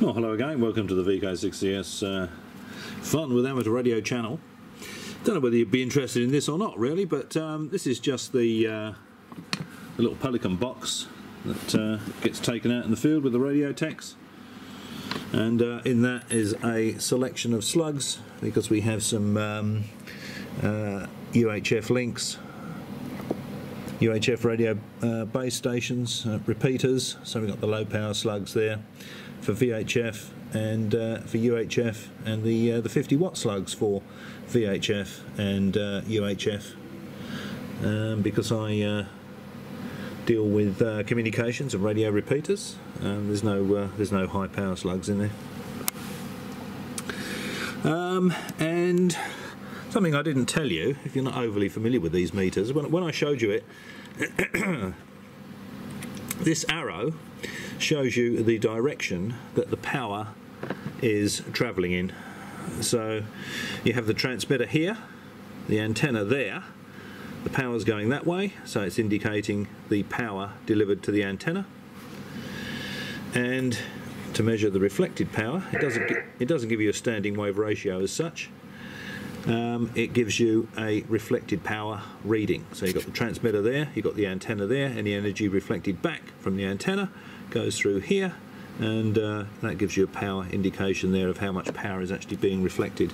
Well, hello again. Welcome to the VK6CS uh, Fun with Amateur Radio channel. Don't know whether you'd be interested in this or not, really, but um, this is just the, uh, the little Pelican box that uh, gets taken out in the field with the radio techs. And uh, in that is a selection of slugs because we have some um, UHF uh, links UHF radio uh, base stations, uh, repeaters, so we've got the low power slugs there for VHF and uh, for UHF and the uh, the 50 watt slugs for VHF and UHF uh, um, because I uh, deal with communications and radio repeaters um, there's no there's no high power slugs in there. Um, and Something I didn't tell you, if you're not overly familiar with these meters, when, when I showed you it, this arrow shows you the direction that the power is travelling in. So you have the transmitter here, the antenna there, the power's going that way, so it's indicating the power delivered to the antenna. And to measure the reflected power, it doesn't, it doesn't give you a standing wave ratio as such, um, it gives you a reflected power reading. So you've got the transmitter there, you've got the antenna there, and the energy reflected back from the antenna goes through here, and uh, that gives you a power indication there of how much power is actually being reflected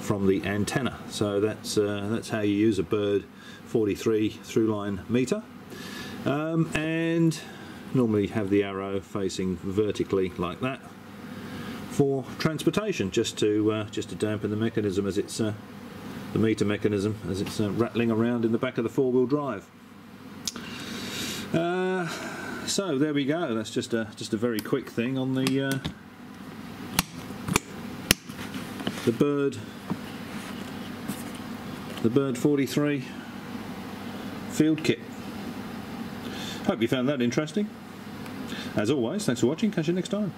from the antenna. So that's uh, that's how you use a Bird 43 through line meter. Um, and normally have the arrow facing vertically like that for transportation, just to uh, just to dampen the mechanism as it's uh, the meter mechanism as it's uh, rattling around in the back of the four-wheel drive. Uh, so there we go. That's just a just a very quick thing on the uh, the bird the bird 43 field kit. Hope you found that interesting. As always, thanks for watching. Catch you next time.